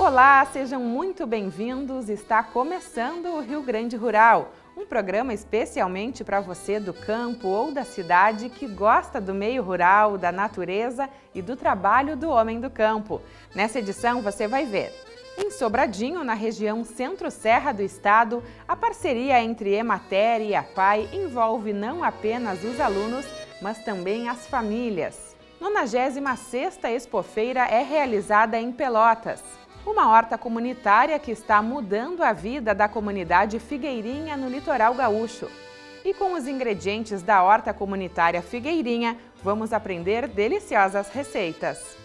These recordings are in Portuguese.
Olá, sejam muito bem-vindos. Está começando o Rio Grande Rural, um programa especialmente para você do campo ou da cidade que gosta do meio rural, da natureza e do trabalho do homem do campo. Nessa edição você vai ver. Em Sobradinho, na região centro-serra do estado, a parceria entre Emater e APAI envolve não apenas os alunos, mas também as famílias. 96ª Expofeira é realizada em Pelotas. Uma horta comunitária que está mudando a vida da comunidade Figueirinha no litoral gaúcho. E com os ingredientes da horta comunitária Figueirinha, vamos aprender deliciosas receitas.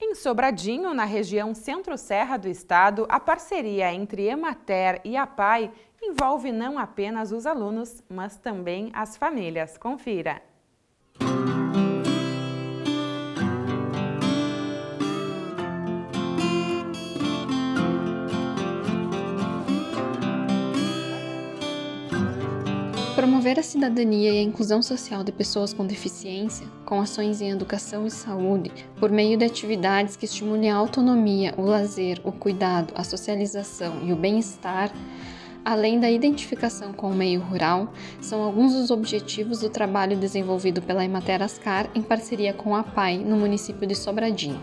Em Sobradinho, na região centro-serra do estado, a parceria entre Emater e APAI envolve não apenas os alunos, mas também as famílias. Confira! Promover a cidadania e a inclusão social de pessoas com deficiência, com ações em educação e saúde, por meio de atividades que estimulem a autonomia, o lazer, o cuidado, a socialização e o bem-estar, além da identificação com o meio rural, são alguns dos objetivos do trabalho desenvolvido pela Emater Ascar em parceria com a PAI no município de Sobradinho.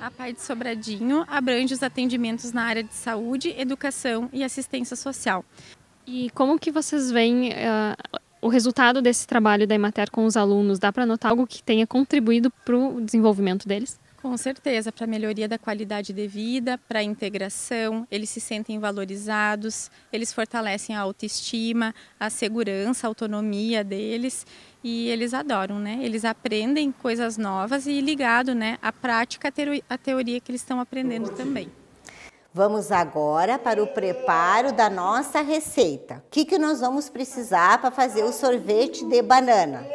A PAI de Sobradinho abrange os atendimentos na área de saúde, educação e assistência social. E como que vocês veem uh, o resultado desse trabalho da Emater com os alunos? Dá para notar algo que tenha contribuído para o desenvolvimento deles? Com certeza, para a melhoria da qualidade de vida, para a integração, eles se sentem valorizados, eles fortalecem a autoestima, a segurança, a autonomia deles e eles adoram, né? Eles aprendem coisas novas e ligado, né, à prática, à teoria que eles estão aprendendo também. Vamos agora para o preparo da nossa receita. O que, que nós vamos precisar para fazer o sorvete de banana?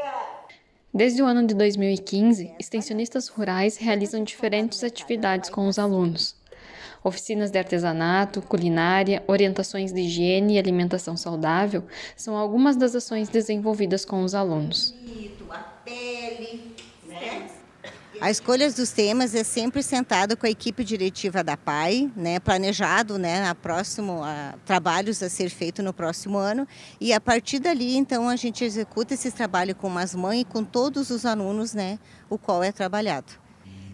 Desde o ano de 2015, extensionistas rurais realizam diferentes atividades com os alunos. Oficinas de artesanato, culinária, orientações de higiene e alimentação saudável são algumas das ações desenvolvidas com os alunos. A pele, né? A escolha dos temas é sempre sentada com a equipe diretiva da PAI, né, planejado né, a próximo, a, trabalhos a ser feito no próximo ano. E a partir dali, então, a gente executa esse trabalho com as mães e com todos os alunos, né, o qual é trabalhado.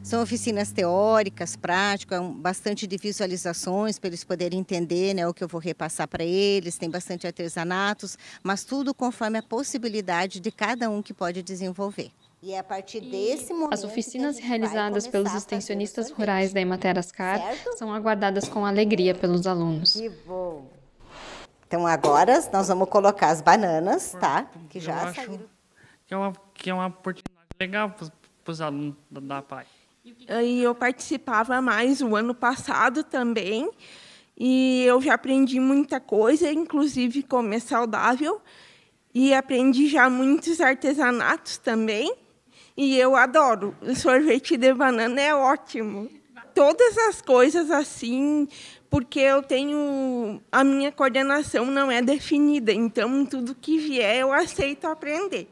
São oficinas teóricas, práticas, bastante de visualizações para eles poderem entender né, o que eu vou repassar para eles. Tem bastante artesanatos, mas tudo conforme a possibilidade de cada um que pode desenvolver. E é a partir desse momento. As oficinas realizadas pelos extensionistas rurais da Emater Ascar são aguardadas com alegria pelos alulos. Que bom! Então agora nós vamos colocar as bananas, tá? Que já Eu acho Que é uma, que é uma oportunidade legal para os alunos da, da PAI. E eu participava mais o ano passado também. E eu já aprendi muita coisa, inclusive comer saudável. E aprendi já muitos artesanatos também. E eu adoro. O sorvete de banana é ótimo. Todas as coisas assim, porque eu tenho. A minha coordenação não é definida, então tudo que vier eu aceito aprender.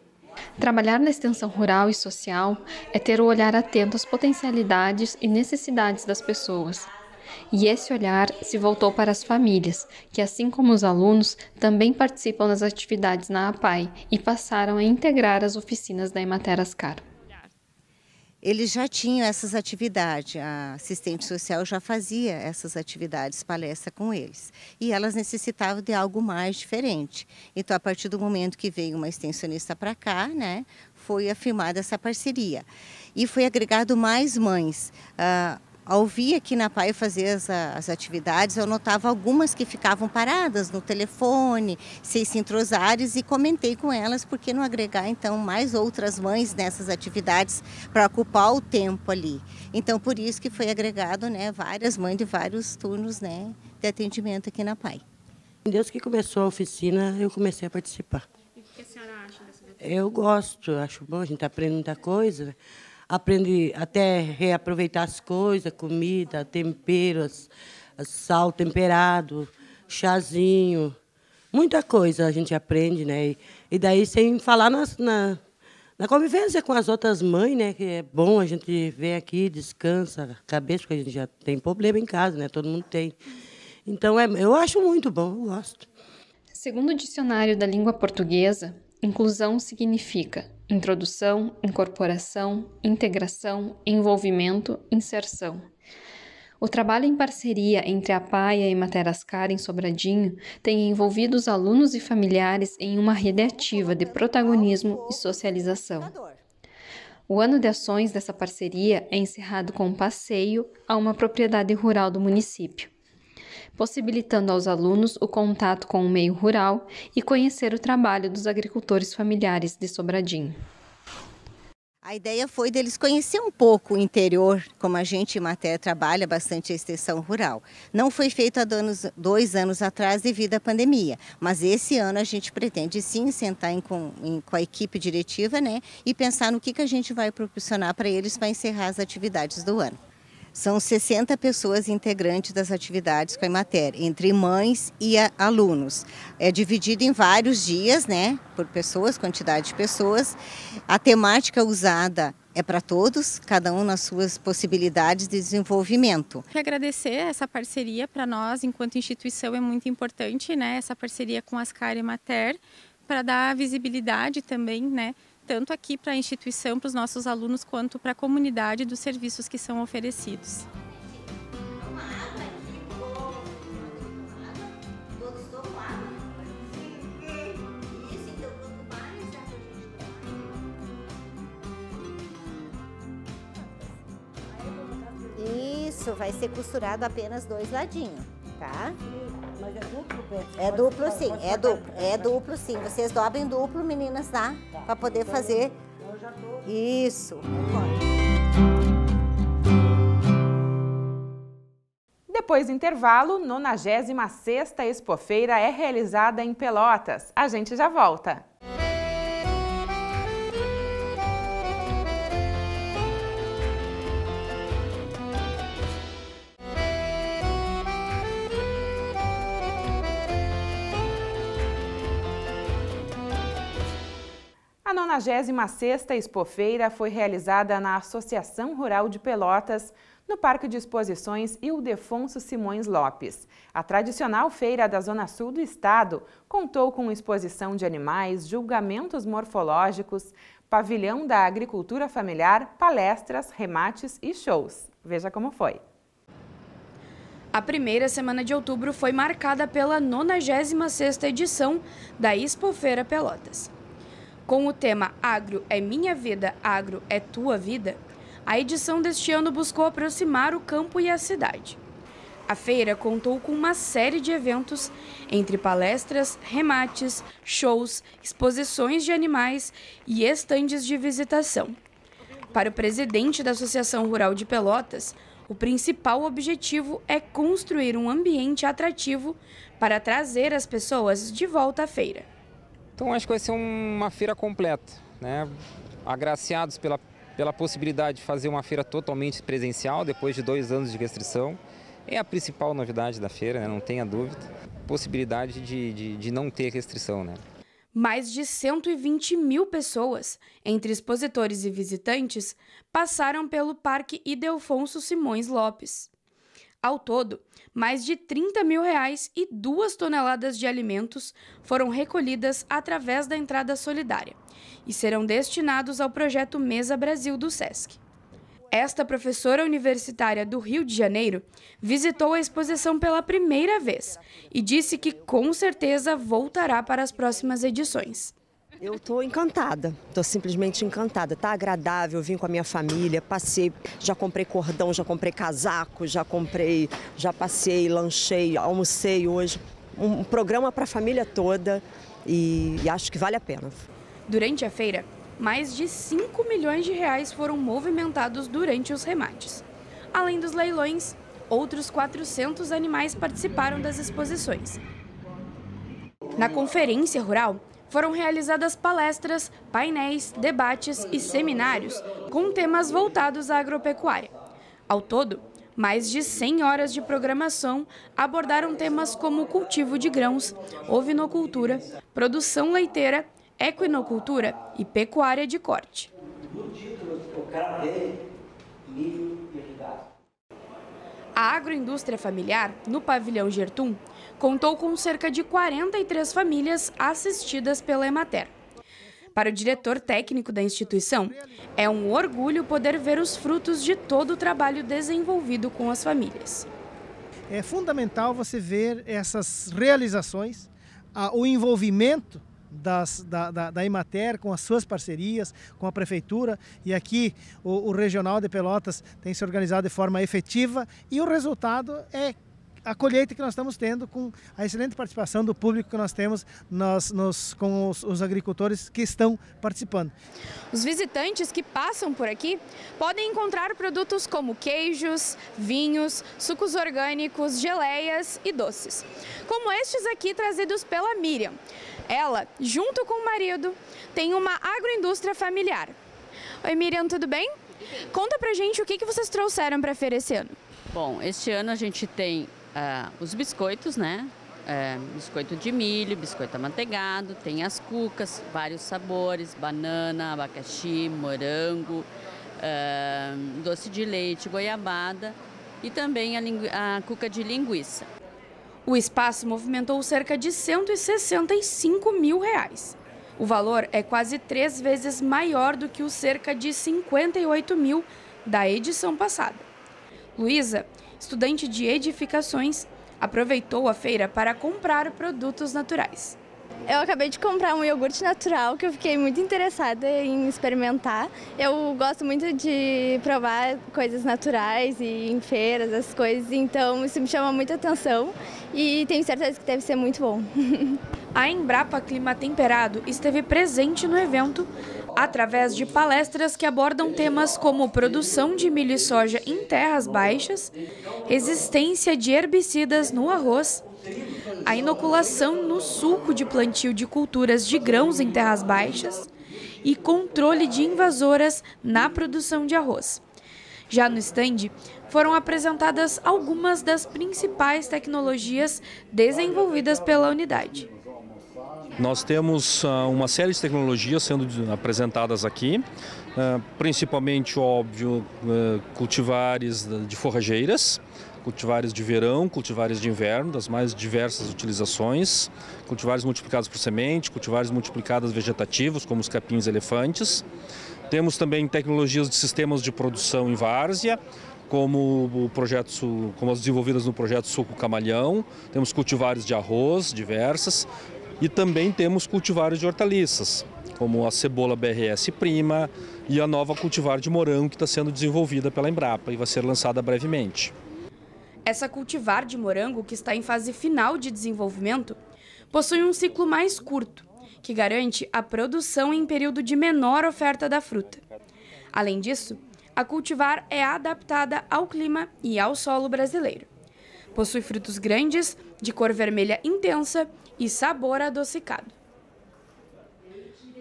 Trabalhar na extensão rural e social é ter o olhar atento às potencialidades e necessidades das pessoas. E esse olhar se voltou para as famílias, que, assim como os alunos, também participam das atividades na APAI e passaram a integrar as oficinas da Emater Ascar eles já tinham essas atividades, a assistente social já fazia essas atividades, palestra com eles. E elas necessitavam de algo mais diferente. Então, a partir do momento que veio uma extensionista para cá, né, foi afirmada essa parceria. E foi agregado mais mães. Uh, ao vir aqui na PAI fazer as, as, atividades, eu notava algumas que ficavam paradas no telefone, sem se entrosarem, e comentei com elas por que não agregar então mais outras mães nessas atividades para ocupar o tempo ali. Então por isso que foi agregado né, várias mães de vários turnos né, de atendimento aqui na PAI. Desde que começou a oficina, eu comecei a participar. E o que a senhora acha dessa Eu gosto, acho bom, a gente aprende muita coisa aprende até reaproveitar as coisas, comida, temperos, sal temperado, chazinho, Muita coisa a gente aprende, né? E, daí sem falar na, na convivência com as outras mães, né? Que é bom a gente vem aqui, descansa a cabeça, porque a gente já tem problema em casa, né? Todo mundo tem. Então, é, eu acho muito bom, eu gosto. Segundo o dicionário da língua portuguesa, inclusão significa introdução, incorporação, integração, envolvimento, inserção. O trabalho em parceria entre a Paia e Materascar em Sobradinho tem envolvido os alunos e familiares em uma rede ativa de protagonismo e socialização. O ano de ações dessa parceria é encerrado com um passeio a uma propriedade rural do município, possibilitando aos alunos o contato com o meio rural e conhecer o trabalho dos agricultores familiares de Sobradinho. A ideia foi deles conhecer um pouco o interior, como a gente em Maté trabalha bastante a extensão rural. Não foi feito há dois, anos atrás devido à pandemia, mas esse ano a gente pretende sim sentar em, com, em, com, a equipe diretiva né, e pensar no que, que a gente vai proporcionar para eles para encerrar as atividades do ano. São 60 pessoas integrantes das atividades com a Imater, entre mães e alunos. É dividido em vários dias, né, por pessoas, quantidade de pessoas. A temática usada é para todos, cada um nas suas possibilidades de desenvolvimento. Quero agradecer essa parceria para nós, enquanto instituição, é muito importante, né, essa parceria com as e Mater, para dar visibilidade também, né, tanto aqui para a instituição, para os nossos alunos, quanto para a comunidade dos serviços que são oferecidos. Isso, vai ser costurado apenas dois ladinhos, tá? Mas é duplo, É duplo sim, é duplo. É duplo sim. Vocês dobrem duplo, meninas, tá? Para poder fazer. Isso. Depois do intervalo, 96ª Expofeira é realizada em Pelotas. A gente já volta. A 96ª Expofeira foi realizada na Associação Rural de Pelotas, no Parque de Exposições Ildefonso Simões Lopes. A tradicional feira da Zona Sul do Estado contou com exposição de animais, julgamentos morfológicos, pavilhão da agricultura familiar, palestras, remates e shows. Veja como foi. A primeira semana de outubro foi marcada pela 96ª edição da Expofeira Pelotas. Com o tema Agro é minha vida, agro é tua vida, a edição deste ano buscou aproximar o campo e a cidade. A feira contou com uma série de eventos, entre palestras, remates, shows, exposições de animais e estandes de visitação. Para o presidente da Associação Rural de Pelotas, o principal objetivo é construir um ambiente atrativo para trazer as pessoas de volta à feira. Então acho que vai ser uma feira completa, né? agraciados pela, pela possibilidade de fazer uma feira totalmente presencial depois de dois anos de restrição. É a principal novidade da feira, né? não tenha dúvida. Possibilidade de, de, de não ter restrição. Né? Mais de 120 mil pessoas, entre expositores e visitantes, passaram pelo Parque Idelfonso Simões Lopes. Ao todo, mais de 30 mil reais e duas toneladas de alimentos foram recolhidas através da entrada solidária e serão destinados ao projeto Mesa Brasil do SESC. Esta professora universitária do Rio de Janeiro visitou a exposição pela primeira vez e disse que com certeza voltará para as próximas edições. Eu estou encantada, estou simplesmente encantada. Tá agradável, vim com a minha família, passei, já comprei cordão, já comprei casaco, já comprei, já passei, lanchei, almocei hoje. Um programa para a família toda e, e acho que vale a pena. Durante a feira, mais de 5 milhões de reais foram movimentados durante os remates. Além dos leilões, outros 400 animais participaram das exposições. Na conferência rural, foram realizadas palestras, painéis, debates e seminários com temas voltados à agropecuária. Ao todo, Mais de 100 horas de programação abordaram temas como cultivo de grãos, ovinocultura, produção leiteira, equinocultura e pecuária de corte. A agroindústria familiar, no pavilhão Gertum, contou com cerca de 43 famílias assistidas pela Emater. Para o diretor técnico da instituição, é um orgulho poder ver os frutos de todo o trabalho desenvolvido com as famílias. É fundamental você ver essas realizações, o envolvimento das, da, da, da Imater com as suas parcerias, com a Prefeitura. E aqui o, o Regional de Pelotas tem se organizado de forma efetiva e o resultado é a colheita que nós estamos tendo com a excelente participação do público que nós temos nós, nos, com os, os, agricultores que estão participando. Os visitantes que passam por aqui podem encontrar produtos como queijos, vinhos, sucos orgânicos, geleias e doces, como estes aqui trazidos pela Miriam. Ela, junto com o marido, tem uma agroindústria familiar. Oi Miriam, tudo bem? Conta pra gente o que, que vocês trouxeram para a feira esse ano. Bom, este ano a gente tem uh, os biscoitos, né? É, biscoito de milho, biscoito amanteigado, tem as cucas, vários sabores, banana, abacaxi, morango, uh, doce de leite, goiabada e também a, a cuca de linguiça. O espaço movimentou cerca de 165 mil reais. O valor é quase três vezes maior do que os cerca de 58 mil da edição passada. Luísa estudante de edificações, aproveitou a feira para comprar produtos naturais. Eu acabei de comprar um iogurte natural que eu fiquei muito interessada em experimentar. Eu gosto muito de provar coisas naturais e em feiras, as coisas, então isso me chama muita atenção e tenho certeza que deve ser muito bom. A Embrapa Clima Temperado esteve presente no evento através de palestras que abordam temas como produção de milho e soja em terras baixas, resistência de herbicidas no arroz, a inoculação no suco de plantio de culturas de grãos em terras baixas e controle de invasoras na produção de arroz. Já no estande, foram apresentadas algumas das principais tecnologias desenvolvidas pela unidade. Nós temos uh, uma série de tecnologias sendo apresentadas aqui, uh, principalmente, óbvio, uh, cultivares de forrageiras, cultivares de verão, cultivares de inverno, das mais diversas utilizações, cultivares multiplicados por semente, cultivares multiplicados vegetativos, como os capins elefantes. Temos também tecnologias de sistemas de produção em várzea, como o projeto, como as desenvolvidas no projeto Suco Camalhão. Temos cultivares de arroz diversas, e também temos cultivares de hortaliças, como a cebola BRS Prima e a nova cultivar de morango que está sendo desenvolvida pela Embrapa e vai ser lançada brevemente. Essa cultivar de morango, que está em fase final de desenvolvimento, possui um ciclo mais curto, que garante a produção em período de menor oferta da fruta. Além disso, a cultivar é adaptada ao clima e ao solo brasileiro. Possui frutos grandes, de cor vermelha intensa e sabor adocicado.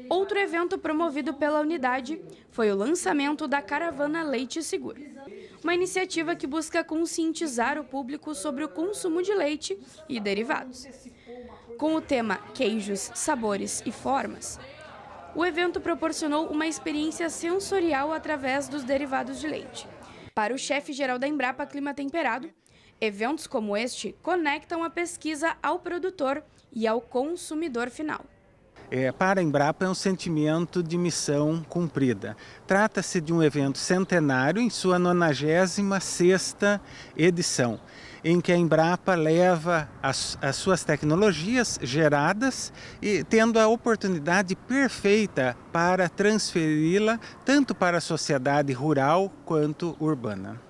Outro evento promovido pela unidade foi o lançamento da Caravana Leite Seguro, uma iniciativa que busca conscientizar o público sobre o consumo de leite e derivados. Com o tema Queijos, Sabores e Formas, o evento proporcionou uma experiência sensorial através dos derivados de leite. Para o chefe-geral da Embrapa Clima Temperado, eventos como este conectam a pesquisa ao produtor e ao consumidor final. É, para a Embrapa é um sentimento de missão cumprida. Trata-se de um evento centenário em sua 96ª edição, em que a Embrapa leva as, as suas tecnologias geradas e tendo a oportunidade perfeita para transferi-la tanto para a sociedade rural quanto urbana.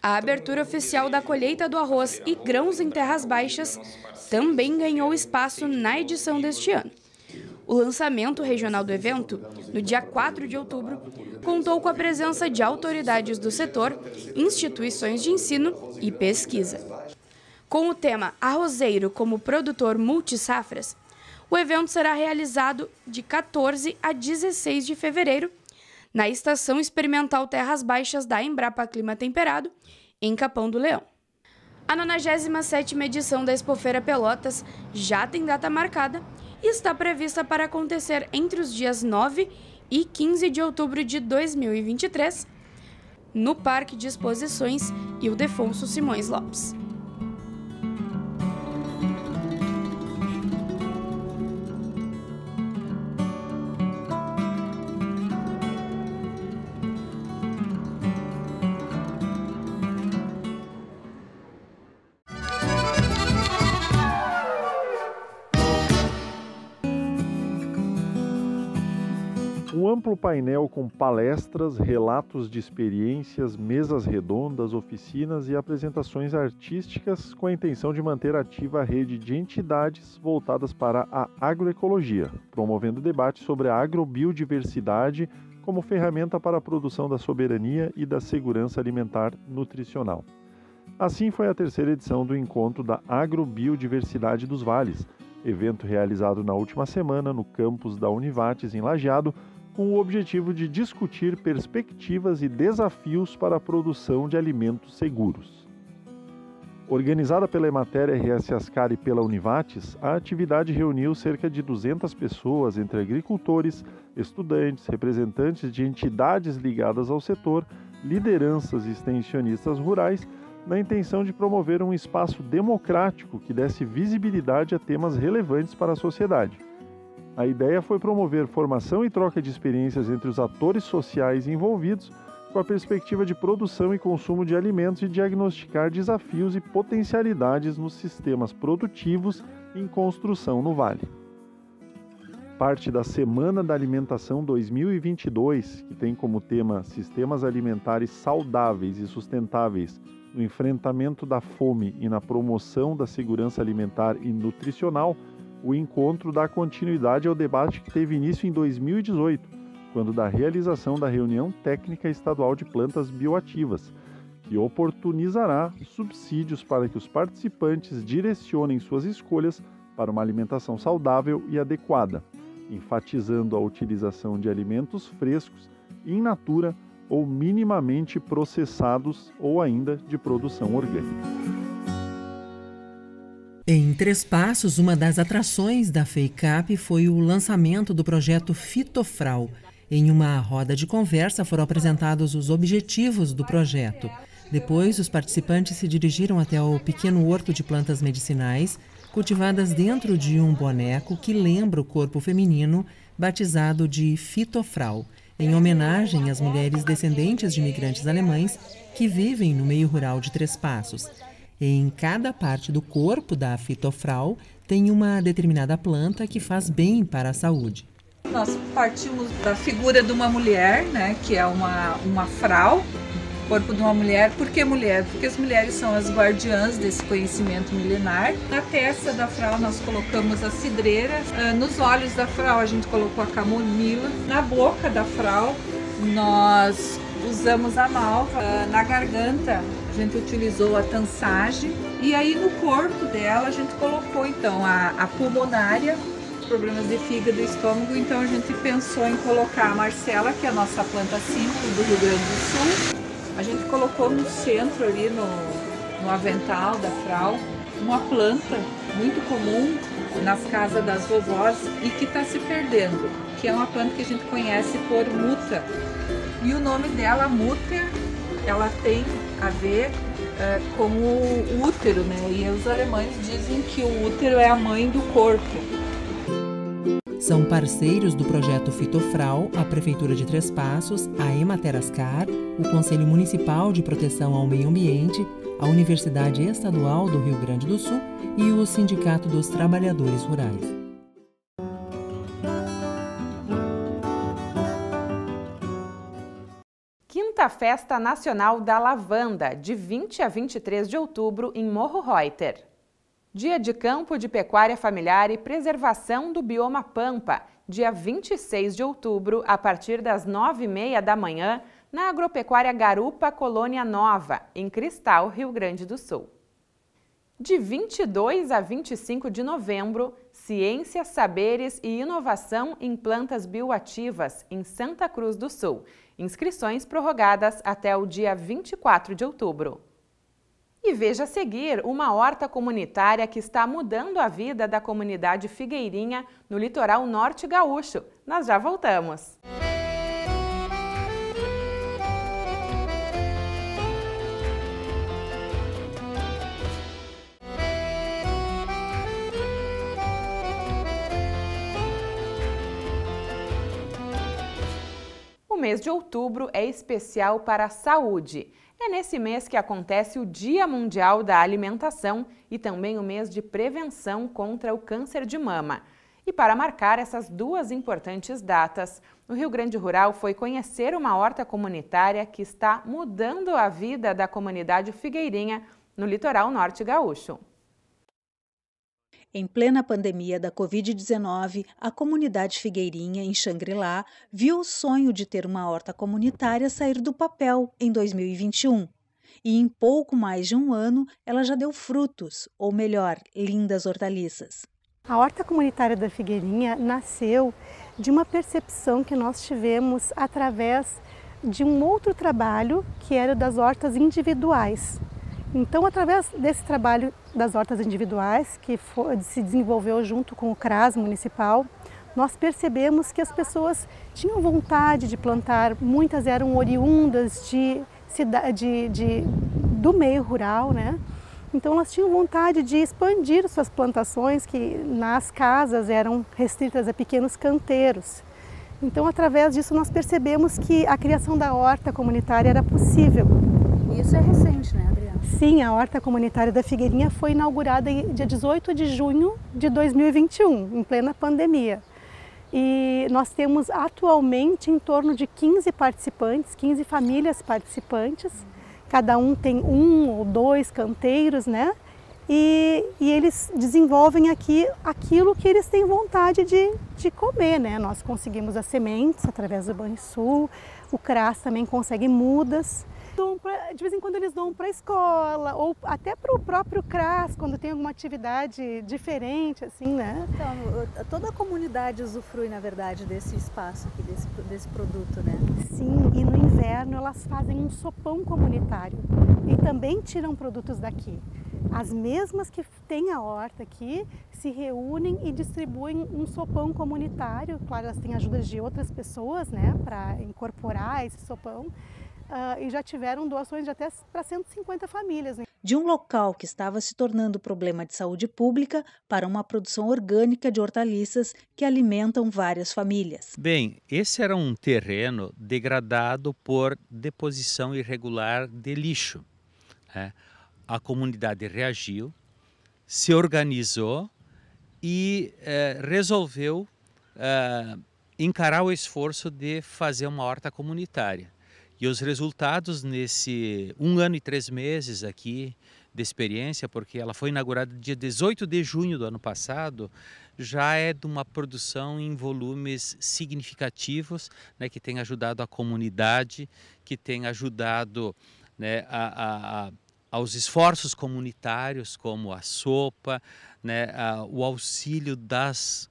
A abertura oficial da colheita do arroz e grãos em terras baixas também ganhou espaço na edição deste ano. O lançamento regional do evento, no dia 4 de outubro, contou com a presença de autoridades do setor, instituições de ensino e pesquisa. Com o tema Arrozeiro como produtor multisafras, o evento será realizado de 14 a 16 de fevereiro na Estação Experimental Terras Baixas da Embrapa Clima Temperado em Capão do Leão. A 97ª edição da Expofeira Pelotas já tem data marcada e está prevista para acontecer entre os dias 9 e 15 de outubro de 2023 no Parque de Exposições Ildefonso Simões Lopes. Amplo painel com palestras, relatos de experiências, mesas redondas, oficinas e apresentações artísticas com a intenção de manter ativa a rede de entidades voltadas para a agroecologia, promovendo debate sobre a agrobiodiversidade como ferramenta para a produção da soberania e da segurança alimentar nutricional. Assim foi a terceira edição do Encontro da Agrobiodiversidade dos Vales, evento realizado na última semana no campus da Univates em Lajeado, com o objetivo de discutir perspectivas e desafios para a produção de alimentos seguros. Organizada pela Emater RS Ascar e pela Univates, a atividade reuniu cerca de 200 pessoas, entre agricultores, estudantes, representantes de entidades ligadas ao setor, lideranças e extensionistas rurais, na intenção de promover um espaço democrático que desse visibilidade a temas relevantes para a sociedade. A ideia foi promover formação e troca de experiências entre os atores sociais envolvidos, com a perspectiva de produção e consumo de alimentos e diagnosticar desafios e potencialidades nos sistemas produtivos em construção no Vale. Parte da Semana da Alimentação 2022, que tem como tema Sistemas Alimentares Saudáveis e Sustentáveis no enfrentamento da fome e na promoção da segurança alimentar e nutricional, o encontro dá continuidade ao debate que teve início em 2018, quando da realização da reunião técnica estadual de plantas bioativas, que oportunizará subsídios para que os participantes direcionem suas escolhas para uma alimentação saudável e adequada, enfatizando a utilização de alimentos frescos, in natura ou minimamente processados ou ainda de produção orgânica. Em Três Passos, uma das atrações da FEICAP foi o lançamento do projeto Fitofral. Em uma roda de conversa foram apresentados os objetivos do projeto. Depois, os participantes se dirigiram até o pequeno horto de plantas medicinais, cultivadas dentro de um boneco que lembra o corpo feminino, batizado de Fitofral, em homenagem às mulheres descendentes de imigrantes alemães que vivem no meio rural de Três Passos. Em cada parte do corpo da fitofral tem uma determinada planta que faz bem para a saúde. Nós partimos da figura de uma mulher, né, que é uma, uma frau, corpo de uma mulher. Por que mulher? Porque as mulheres são as guardiãs desse conhecimento milenar. Na testa da frau nós colocamos a cidreira, uh, nos olhos da frau a gente colocou a camomila, na boca da frau nós usamos a malva, uh, na garganta gente utilizou a tansagem e aí no corpo dela a gente colocou então a, a pulmonária, problemas de fígado e estômago, então a gente pensou em colocar a Marcela, que é a nossa planta símbolo do Rio Grande do Sul. A gente colocou no centro ali no, no avental da frau uma planta muito comum nas casas das vovós e que está se perdendo, que é uma planta que a gente conhece por muta. E o nome dela, muta, ela tem a ver é, com o útero, né? E os alemães dizem que o útero é a mãe do corpo. São parceiros do projeto Fitofral a Prefeitura de Três Passos, a Ematerascar, o Conselho Municipal de Proteção ao Meio Ambiente, a Universidade Estadual do Rio Grande do Sul e o Sindicato dos Trabalhadores Rurais. Quinta Festa Nacional da Lavanda, de 20 a 23 de outubro, em Morro Reuter. Dia de Campo de Pecuária Familiar e Preservação do Bioma Pampa, dia 26 de outubro, a partir das 9h30 da manhã, na Agropecuária Garupa Colônia Nova, em Cristal, Rio Grande do Sul. De 22 a 25 de novembro, Ciência, Saberes e Inovação em Plantas Bioativas, em Santa Cruz do Sul. Inscrições prorrogadas até o dia 24 de outubro. E veja a seguir uma horta comunitária que está mudando a vida da comunidade Figueirinha no litoral norte gaúcho. Nós já voltamos. O mês de outubro é especial para a saúde. É nesse mês que acontece o Dia Mundial da Alimentação e também o mês de prevenção contra o câncer de mama. E para marcar essas duas importantes datas, o Rio Grande Rural foi conhecer uma horta comunitária que está mudando a vida da comunidade Figueirinha no litoral norte gaúcho. Em plena pandemia da Covid-19, a comunidade Figueirinha, em Xangri-Lá, viu o sonho de ter uma horta comunitária sair do papel em 2021. E em pouco mais de um ano, ela já deu frutos, ou melhor, lindas hortaliças. A horta comunitária da Figueirinha nasceu de uma percepção que nós tivemos através de um outro trabalho que era das hortas individuais. Então, através desse trabalho das hortas individuais, que foi, se desenvolveu junto com o CRAS municipal, nós percebemos que as pessoas tinham vontade de plantar, muitas eram oriundas de, de, de do meio rural, né? Então elas tinham vontade de expandir suas plantações, que nas casas eram restritas a pequenos canteiros. Então, através disso, nós percebemos que a criação da horta comunitária era possível. Isso é recente, né, Adriana? Sim, a Horta Comunitária da Figueirinha foi inaugurada dia 18 de junho de 2021, em plena pandemia. E nós temos atualmente em torno de 15 participantes, 15 famílias participantes. Cada um tem um ou dois canteiros, né? E, e, eles desenvolvem aqui aquilo que eles têm vontade de, de comer, né? Nós conseguimos as sementes através do Banrisul, o CRAS também consegue mudas pra, de vez em quando eles dão para a escola ou até para o próprio CRAS, quando tem alguma atividade diferente, assim, né? Então, toda a comunidade usufrui, na verdade, desse espaço aqui, desse, desse produto, né? Sim, e no inverno elas fazem um sopão comunitário e também tiram produtos daqui. As mesmas que têm a horta aqui se reúnem e distribuem um sopão comunitário. Claro, elas têm ajudas de outras pessoas, né, para incorporar esse sopão uh, e já tiveram doações de até para 150 famílias. Né? De um local que estava se tornando problema de saúde pública para uma produção orgânica de hortaliças que alimentam várias famílias. Bem, esse era um terreno degradado por deposição irregular de lixo. Né? A comunidade reagiu, se organizou e eh, resolveu eh, encarar o esforço de fazer uma horta comunitária. E os resultados nesse um ano e três meses aqui de experiência, porque ela foi inaugurada dia 18 de junho do ano passado, já é de uma produção em volumes significativos, né, que tem ajudado a comunidade, que tem ajudado né, a, a, aos esforços comunitários, como a sopa, né, a, o auxílio das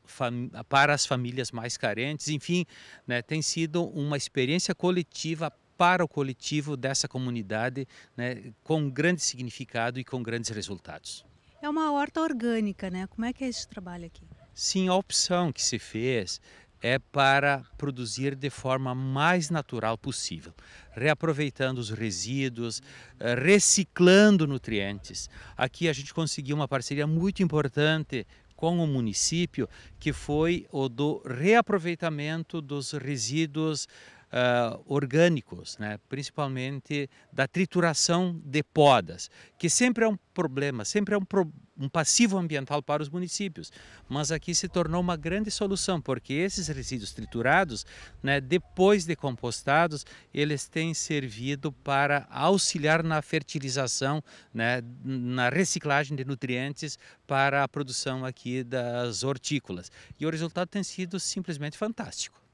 para as famílias mais carentes, enfim, né, tem sido uma experiência coletiva para o coletivo dessa comunidade né, com grande significado e com grandes resultados. É uma horta orgânica, né? Como é que é esse trabalho aqui? Sim, a opção que se fez é para produzir de forma mais natural possível, reaproveitando os resíduos, eh, reciclando nutrientes. Aqui a gente conseguiu uma parceria muito importante com o município, que foi o do reaproveitamento dos resíduos uh, orgânicos, né? principalmente da trituração de podas, que sempre é um problema, sempre é um, pro, um passivo ambiental para os municípios. Mas aqui se tornou uma grande solução, porque esses resíduos triturados, né, depois de compostados, eles têm servido para auxiliar na fertilização, né, na reciclagem de nutrientes para a produção aqui das hortícolas. E o resultado tem sido simplesmente fantástico.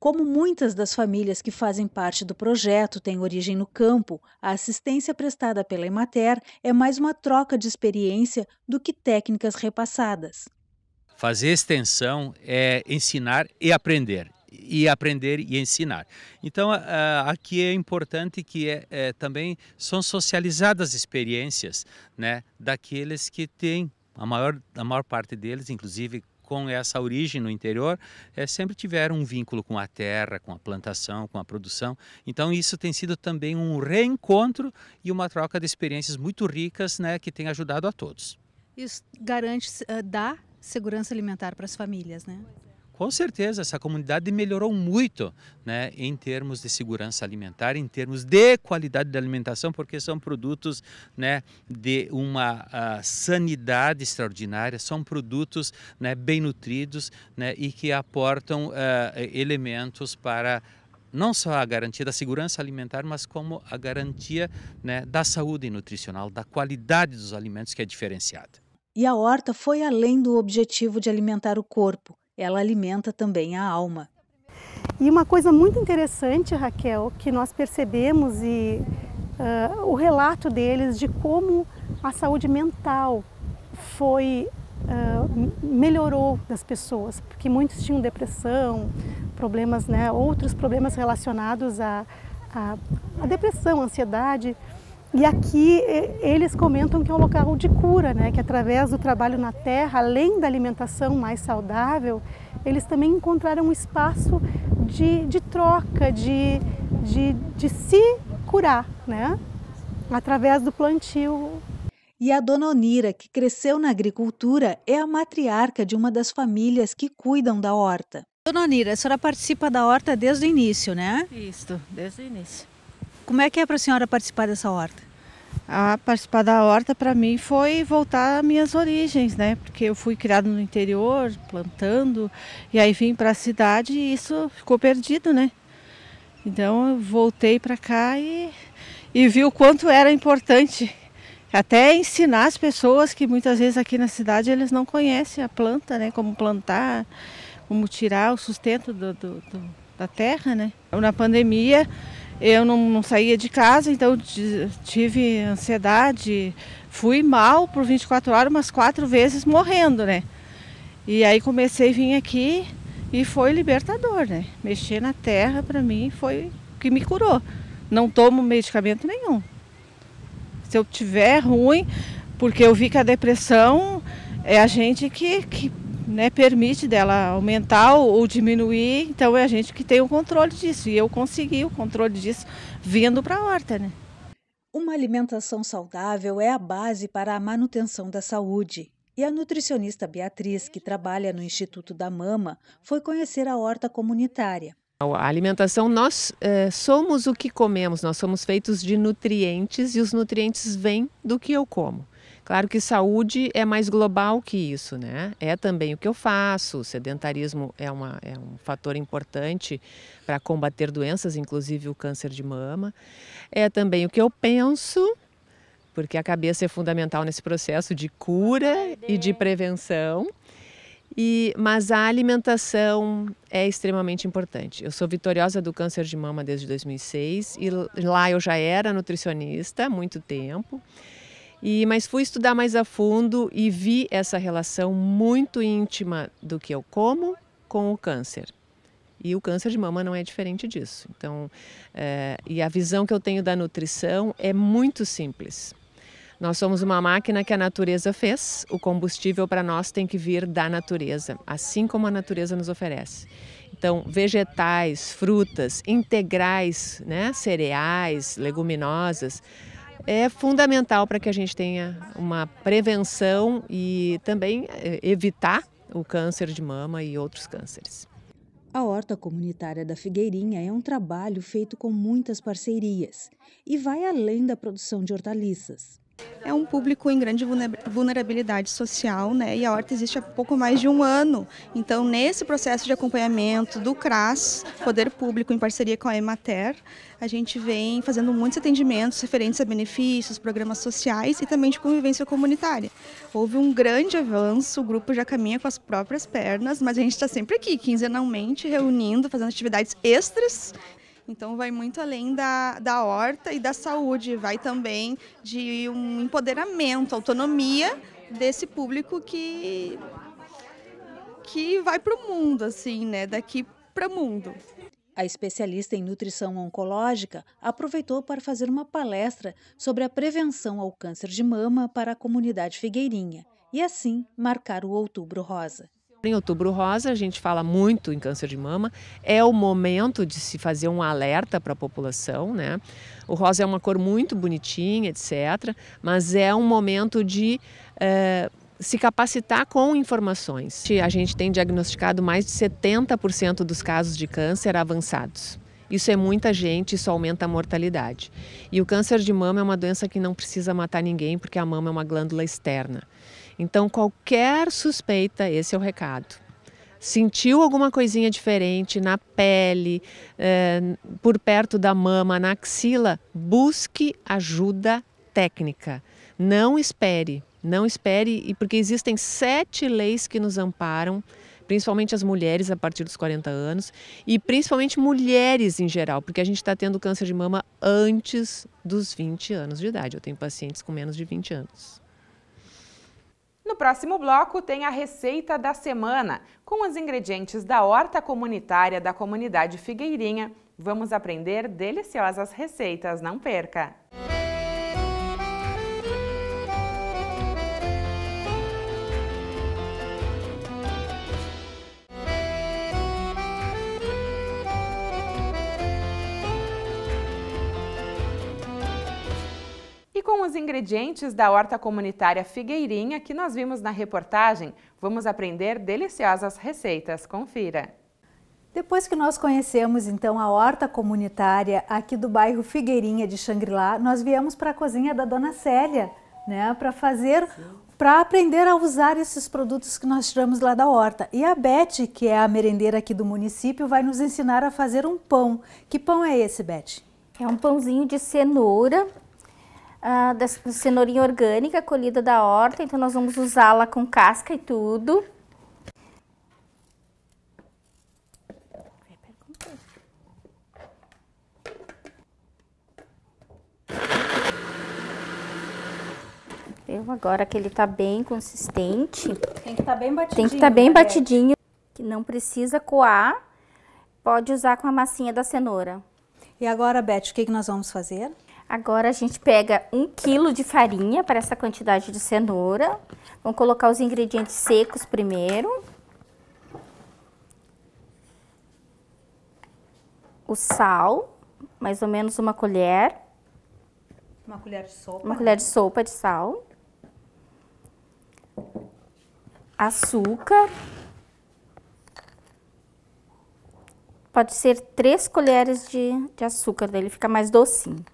Como muitas das famílias que fazem parte do projeto têm origem no campo, a assistência prestada pela Emater é mais uma troca de experiência do que técnicas repassadas. Fazer extensão é ensinar e aprender. e aprender e ensinar. Então, aqui é importante que é, é, também são socializadas experiências né, daqueles que têm, a maior, a maior parte deles, inclusive com essa origem no interior, é, sempre tiveram um vínculo com a terra, com a plantação, com a produção. Então isso tem sido também um reencontro e uma troca de experiências muito ricas, né, que tem ajudado a todos. Isso garante uh, dá segurança alimentar para as famílias, né? Com certeza, essa comunidade melhorou muito né, em termos de segurança alimentar, em termos de qualidade de alimentação, porque são produtos né, de uma uh, sanidade extraordinária, são produtos né, bem nutridos né, e que aportam uh, elementos para não só a garantia da segurança alimentar, mas como a garantia né, da saúde nutricional, da qualidade dos alimentos que é diferenciada. E a horta foi além do objetivo de alimentar o corpo ela alimenta também a alma. E uma coisa muito interessante, Raquel, que nós percebemos e uh, o relato deles de como a saúde mental foi uh, melhorou das pessoas, porque muitos tinham depressão, problemas, né, outros problemas relacionados à, à, à depressão, ansiedade. E aqui eles comentam que é um local de cura, né? que através do trabalho na terra, além da alimentação mais saudável, eles também encontraram um espaço de, de troca, de, de, de se curar, né? através do plantio. E a dona Onira, que cresceu na agricultura, é a matriarca de uma das famílias que cuidam da horta. Dona Onira, a senhora participa da horta desde o início, né? Isso, desde o início. Como é que é para a senhora participar dessa horta? A participar da horta para mim foi voltar às minhas origens, né? Porque eu fui criado no interior, plantando, e aí vim para a cidade e isso ficou perdido, né? Então eu voltei para cá e, e vi o quanto era importante até ensinar as pessoas que muitas vezes aqui na cidade eles não conhecem a planta, né? Como plantar, como tirar o sustento do, do, do da terra, né? Na pandemia eu não, não saía de casa, então tive ansiedade, fui mal por 24 horas, umas quatro vezes morrendo, né? E aí comecei a vir aqui e foi libertador, né? Mexer na terra para mim foi o que me curou. Não tomo medicamento nenhum. Se eu tiver ruim, porque eu vi que a depressão é a gente que, que né, permite dela aumentar ou diminuir, então é a gente que tem o controle disso. E eu consegui o controle disso vindo para a horta. Né? Uma alimentação saudável é a base para a manutenção da saúde. E a nutricionista Beatriz, que trabalha no Instituto da Mama, foi conhecer a horta comunitária. A alimentação, nós é, somos o que comemos, nós somos feitos de nutrientes e os nutrientes vêm do que eu como. Claro que saúde é mais global que isso, né? É também o que eu faço, o sedentarismo é, uma, é um fator importante para combater doenças, inclusive o câncer de mama. É também o que eu penso, porque a cabeça é fundamental nesse processo de cura e de prevenção. E, mas a alimentação é extremamente importante. Eu sou vitoriosa do câncer de mama desde 2006 e lá eu já era nutricionista há muito tempo. E, mas fui estudar mais a fundo e vi essa relação muito íntima do que eu como com o câncer. E o câncer de mama não é diferente disso. Então, é, e a visão que eu tenho da nutrição é muito simples. Nós somos uma máquina que a natureza fez, o combustível para nós tem que vir da natureza, assim como a natureza nos oferece. Então, vegetais, frutas, integrais, né, cereais, leguminosas, é fundamental para que a gente tenha uma prevenção e também eh, evitar o câncer de mama e outros cânceres. A horta comunitária da Figueirinha é um trabalho feito com muitas parcerias e vai além da produção de hortaliças. É um público em grande vulnerabilidade social, né? E a horta existe há pouco mais de um ano. Então, nesse processo de acompanhamento do CRAS, Poder Público, em parceria com a Emater, a gente vem fazendo muitos atendimentos referentes a benefícios, programas sociais e também de convivência comunitária. Houve um grande avanço, o grupo já caminha com as próprias pernas, mas a gente está sempre aqui, quinzenalmente, reunindo, fazendo atividades extras então vai muito além da, da horta e da saúde, vai também de um empoderamento, autonomia desse público que que vai para o mundo assim, né? Daqui para o mundo. A especialista em nutrição oncológica aproveitou para fazer uma palestra sobre a prevenção ao câncer de mama para a comunidade figueirinha e assim marcar o Outubro Rosa. Em Outubro Rosa, a gente fala muito em câncer de mama, é o momento de se fazer um alerta para a população, né? O rosa é uma cor muito bonitinha, etc., mas é um momento de é, se capacitar com informações. A gente tem diagnosticado mais de 70% dos casos de câncer avançados. Isso é muita gente, isso aumenta a mortalidade. E o câncer de mama é uma doença que não precisa matar ninguém, porque a mama é uma glândula externa. Então, qualquer suspeita, esse é o recado. Sentiu alguma coisinha diferente na pele, eh, por perto da mama, na axila, busque ajuda técnica. Não espere, não espere, porque existem sete leis que nos amparam, principalmente as mulheres a partir dos 40 anos, e principalmente mulheres em geral, porque a gente está tendo câncer de mama antes dos 20 anos de idade. Eu tenho pacientes com menos de 20 anos. No próximo bloco tem a receita da semana. Com os ingredientes da horta comunitária da comunidade Figueirinha, vamos aprender deliciosas receitas, não perca! Com os ingredientes da horta comunitária Figueirinha que nós vimos na reportagem, vamos aprender deliciosas receitas. Confira! Depois que nós conhecemos então a horta comunitária aqui do bairro Figueirinha de Xangri-Lá, nós viemos para a cozinha da Dona Célia, né, para fazer, para aprender a usar esses produtos que nós tiramos lá da horta. E a Beth, que é a merendeira aqui do município, vai nos ensinar a fazer um pão. Que pão é esse, Beth? É um pãozinho de cenoura ah, da cenourinha orgânica colhida da horta, então nós vamos usá-la com casca e tudo. Eu agora que ele está bem consistente. Tem que estar tá bem batidinho. Tem que estar tá bem né, batidinho, que não precisa coar. Pode usar com a massinha da cenoura. E agora, Beth, o que, que nós vamos fazer? Agora a gente pega um quilo de farinha para essa quantidade de cenoura. Vamos colocar os ingredientes secos primeiro. O sal, mais ou menos uma colher. Uma colher de sopa. Uma colher de sopa de sal. Açúcar. Pode ser três colheres de, de açúcar, daí ele fica mais docinho.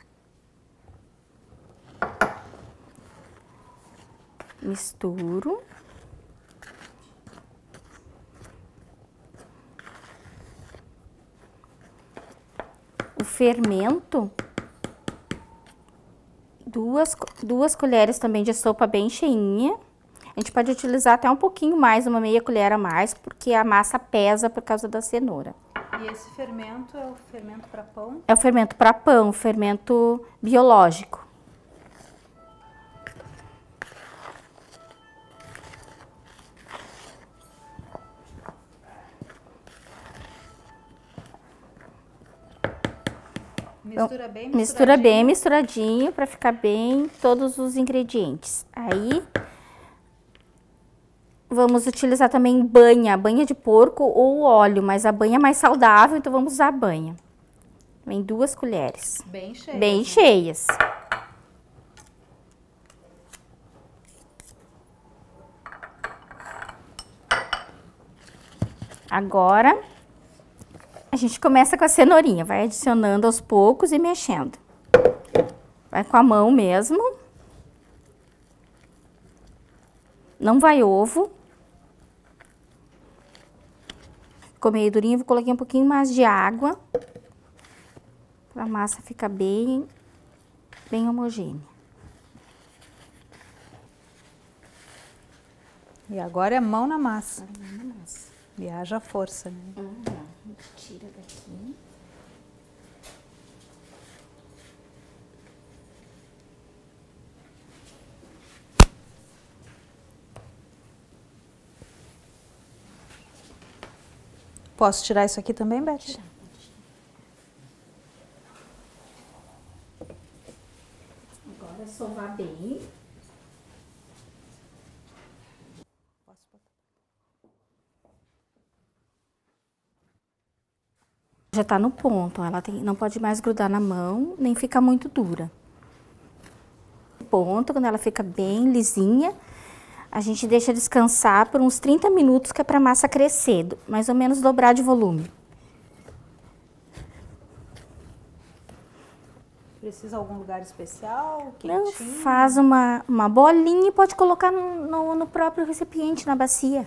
Misturo. O fermento, duas, duas colheres também de sopa bem cheinha. A gente pode utilizar até um pouquinho mais, uma meia colher a mais, porque a massa pesa por causa da cenoura. E esse fermento é o fermento para pão? É o fermento para pão, fermento biológico. Mistura bem Mistura bem misturadinho para ficar bem todos os ingredientes. Aí vamos utilizar também banha, banha de porco ou óleo, mas a banha é mais saudável, então vamos usar a banha. Vem duas colheres. Bem cheias. Bem cheias. Agora a gente começa com a cenourinha, vai adicionando aos poucos e mexendo. Vai com a mão mesmo. Não vai ovo. Ficou meio durinho, vou colocar um pouquinho mais de água. Pra a massa ficar bem, bem homogênea. E agora é mão na massa. É mão na massa. E haja força, né? Uhum tira daqui. Posso tirar isso aqui também, Beth? Agora Já tá no ponto, ela tem, não pode mais grudar na mão, nem ficar muito dura. Ponto, quando ela fica bem lisinha, a gente deixa descansar por uns 30 minutos, que é para a massa crescer, mais ou menos dobrar de volume. Precisa algum lugar especial? Não, Quentinho? faz uma, uma bolinha e pode colocar no, no, no próprio recipiente, na bacia.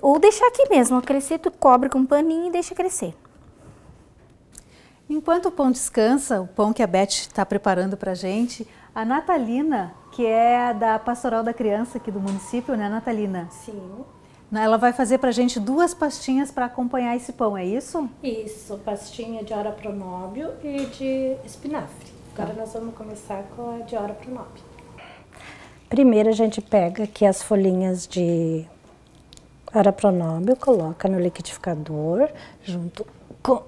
Ou deixar aqui mesmo, crescer, tu cobre com um paninho e deixa crescer. Enquanto o pão descansa, o pão que a Beth está preparando para a gente, a Natalina, que é da Pastoral da Criança aqui do município, né, Natalina? Sim. Ela vai fazer para a gente duas pastinhas para acompanhar esse pão, é isso? Isso, pastinha de ora pronóbio e de espinafre. Agora nós vamos começar com a de ora pronóbio. Primeiro a gente pega aqui as folhinhas de arapronóbio, coloca no liquidificador, junto com...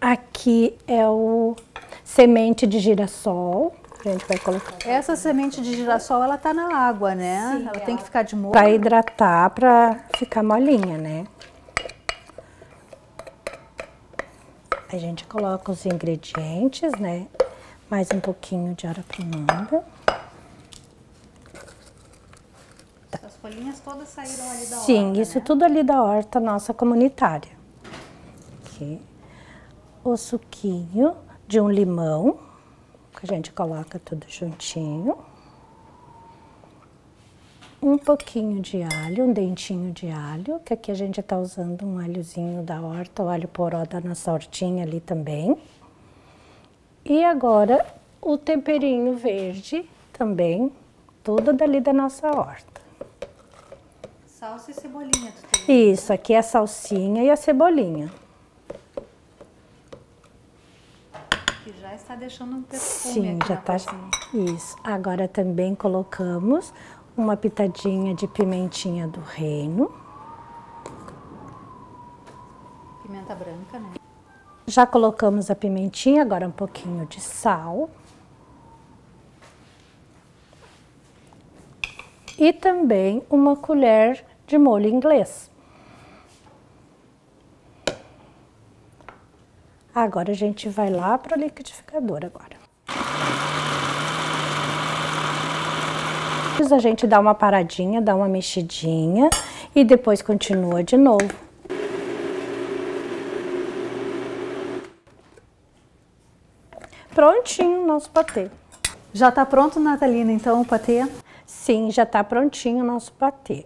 Aqui é o semente de girassol, a gente vai colocar Essa semente de girassol, ela tá na água, né? ela tem que ficar de molho. para hidratar, para ficar molinha, né? A gente coloca os ingredientes, né? Mais um pouquinho de arapronóbio. As folhinhas todas saíram ali da Sim, horta, isso né? tudo ali da horta nossa comunitária. Aqui. O suquinho de um limão, que a gente coloca tudo juntinho. Um pouquinho de alho, um dentinho de alho, que aqui a gente está usando um alhozinho da horta, o alho poró da nossa hortinha ali também. E agora o temperinho verde também, tudo dali da nossa horta. Salsa e cebolinha. Isso, aqui é a salsinha e a cebolinha. Que já está deixando um perfume Sim, já tá. cozinha. Isso. Agora também colocamos uma pitadinha de pimentinha do reino. Pimenta branca, né? Já colocamos a pimentinha, agora um pouquinho de sal. E também uma colher de molho inglês. Agora a gente vai lá para o liquidificador agora. A gente dá uma paradinha, dá uma mexidinha e depois continua de novo. Prontinho o nosso patê. Já está pronto, Natalina, então, o patê? Sim, já está prontinho o nosso patê.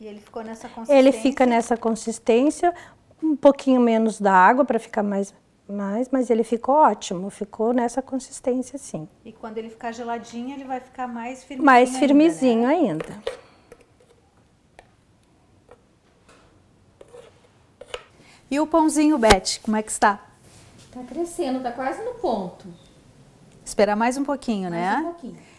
E ele ficou nessa consistência? Ele fica nessa consistência, um pouquinho menos da água para ficar mais, mais, mas ele ficou ótimo, ficou nessa consistência sim. E quando ele ficar geladinho, ele vai ficar mais firmezinho Mais ainda, firmezinho né? ainda. E o pãozinho, Beth, como é que está? Tá crescendo, tá quase no ponto. Esperar mais um pouquinho, Mais né? um pouquinho.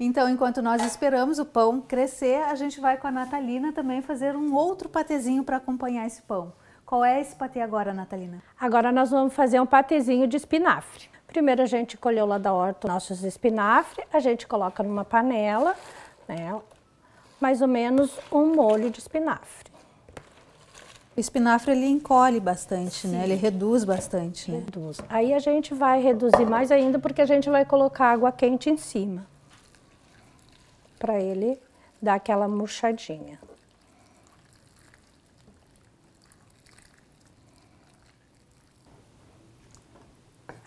Então, enquanto nós esperamos o pão crescer, a gente vai com a Natalina também fazer um outro patezinho para acompanhar esse pão. Qual é esse patê agora, Natalina? Agora nós vamos fazer um patezinho de espinafre. Primeiro a gente colheu lá da horta nossos espinafre, a gente coloca numa panela, né? Mais ou menos um molho de espinafre. O espinafre ele encolhe bastante, né? Ele reduz bastante, né? Reduz. Aí a gente vai reduzir mais ainda porque a gente vai colocar água quente em cima. Para ele dar aquela murchadinha.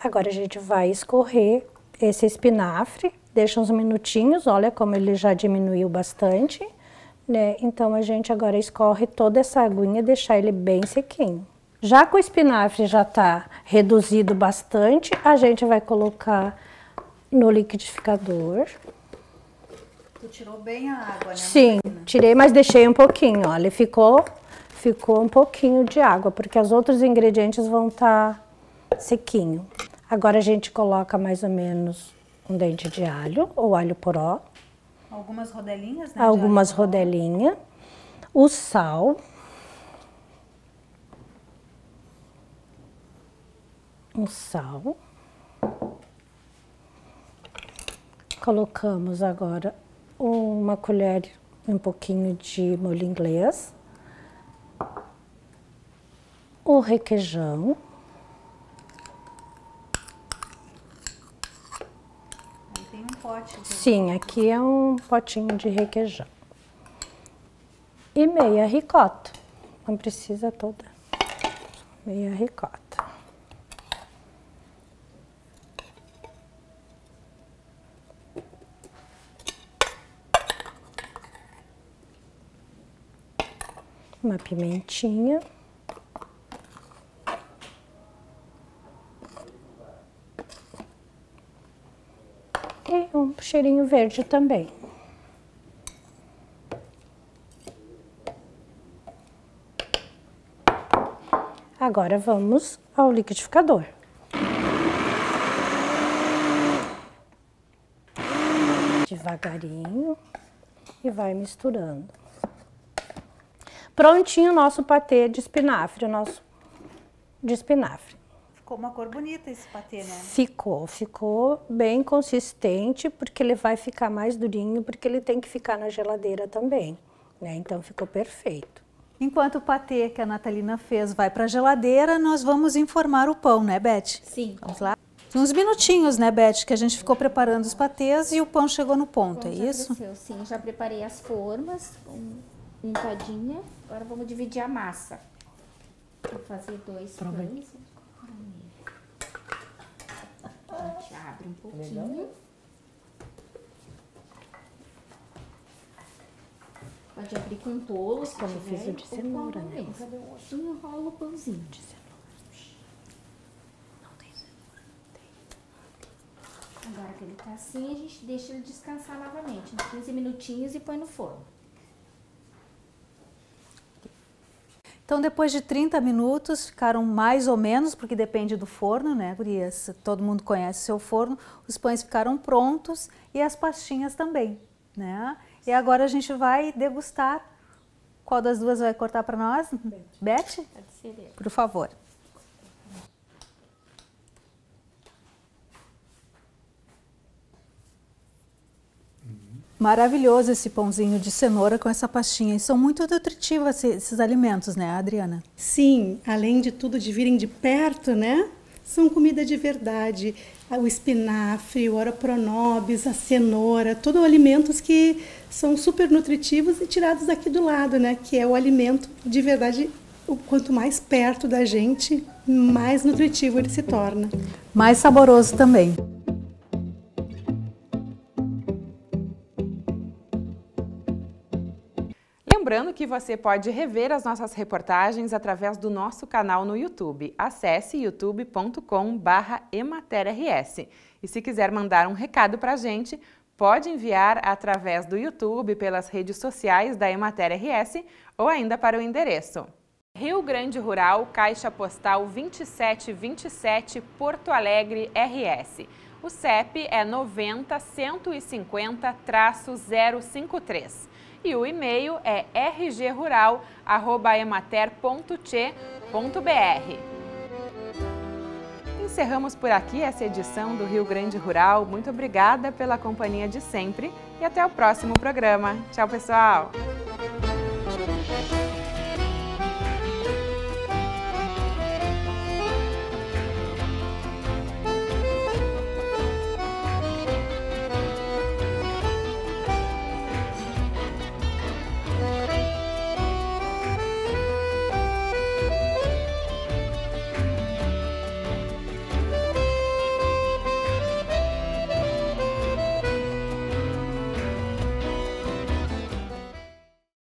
Agora a gente vai escorrer esse espinafre, deixa uns minutinhos, olha como ele já diminuiu bastante, né? Então a gente agora escorre toda essa aguinha e deixar ele bem sequinho. Já que o espinafre já está reduzido bastante, a gente vai colocar no liquidificador. Tu tirou bem a água, né? Sim, tirei, mas deixei um pouquinho, olha, ficou, ficou um pouquinho de água, porque os outros ingredientes vão estar sequinho. Agora a gente coloca mais ou menos um dente de alho, ou alho poró, Algumas rodelinhas, né? algumas rodelinhas, o sal. O sal. Colocamos agora uma colher, um pouquinho de molho inglês. O requeijão. Aí tem um pote. De... Sim, aqui é um potinho de requeijão. E meia ricota. Não precisa toda. Meia ricota. Uma pimentinha. E um cheirinho verde também. Agora vamos ao liquidificador. Devagarinho e vai misturando. Prontinho o nosso patê de espinafre, o nosso de espinafre. Ficou uma cor bonita esse patê, né? Ficou, ficou bem consistente, porque ele vai ficar mais durinho, porque ele tem que ficar na geladeira também, né? Então ficou perfeito. Enquanto o patê que a Natalina fez vai para a geladeira, nós vamos informar o pão, né, Beth? Sim. Vamos lá? Uns minutinhos, né, Beth, que a gente ficou preparando os patês e o pão chegou no ponto, é isso? Cresceu, sim, já preparei as formas, untadinha. Agora vamos dividir a massa. Vou fazer dois pães. A gente abre um pouquinho. Pode abrir com tolos, como fiz o de cenoura, né? Enrola o pãozinho. De cenoura. Não tem cenoura. Tem. Agora que ele tá assim, a gente deixa ele descansar novamente. Uns 15 minutinhos e põe no forno. Então, depois de 30 minutos, ficaram mais ou menos, porque depende do forno, né, gurias? Todo mundo conhece o seu forno. Os pães ficaram prontos e as pastinhas também, né? E agora a gente vai degustar. Qual das duas vai cortar para nós? Beth? Ser. Por favor. Maravilhoso esse pãozinho de cenoura com essa pastinha. E são muito nutritivos esses alimentos, né, Adriana? Sim, além de tudo de virem de perto, né? São comida de verdade. O espinafre, o oropronobis, a cenoura, todos alimentos que são super nutritivos e tirados daqui do lado, né? Que é o alimento de verdade. O quanto mais perto da gente, mais nutritivo ele se torna. Mais saboroso também. Lembrando que você pode rever as nossas reportagens através do nosso canal no YouTube. Acesse youtube.com/ematerrs. E se quiser mandar um recado para a gente, pode enviar através do YouTube, pelas redes sociais da Emater RS ou ainda para o endereço Rio Grande Rural, Caixa Postal 2727, Porto Alegre, RS. O CEP é 90 150-053 e o e-mail é rgrural@emater.che.br. Encerramos por aqui essa edição do Rio Grande Rural. Muito obrigada pela companhia de sempre e até o próximo programa. Tchau, pessoal!